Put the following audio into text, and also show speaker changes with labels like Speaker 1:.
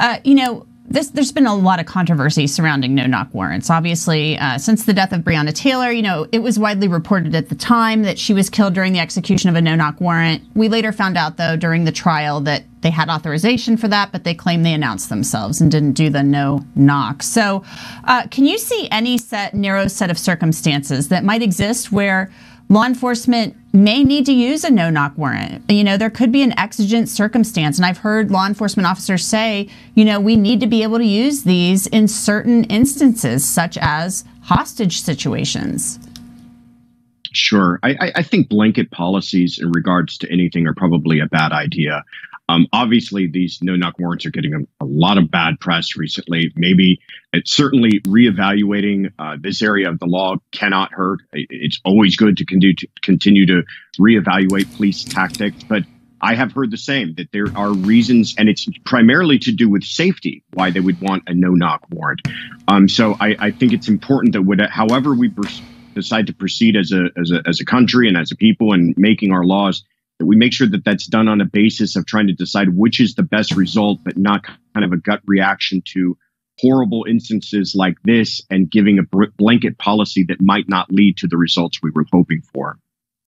Speaker 1: uh, you know, this, there's been a lot of controversy surrounding no knock warrants. Obviously, uh, since the death of Breonna Taylor, you know, it was widely reported at the time that she was killed during the execution of a no knock warrant. We later found out, though, during the trial that they had authorization for that, but they claim they announced themselves and didn't do the no knock. So, uh, can you see any set narrow set of circumstances that might exist where law enforcement may need to use a no knock warrant. You know, there could be an exigent circumstance. And I've heard law enforcement officers say, you know, we need to be able to use these in certain instances, such as hostage situations.
Speaker 2: Sure. I, I think blanket policies in regards to anything are probably a bad idea. Um, obviously, these no knock warrants are getting a, a, lot of bad press recently. Maybe it's certainly reevaluating uh, this area of the law cannot hurt. It's always good to continue to, continue to reevaluate police tactics, but I have heard the same that there are reasons, and it's primarily to do with safety, why they would want a no knock warrant. Um, so I, I, think it's important that would, however we decide to proceed as a, as a as a country and as a people and making our laws that we make sure that that's done on a basis of trying to decide which is the best result, but not kind of a gut reaction to horrible instances like this and giving a blanket policy that might not lead to the results we were hoping for.